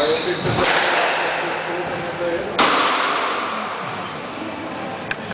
Aí eu sei que você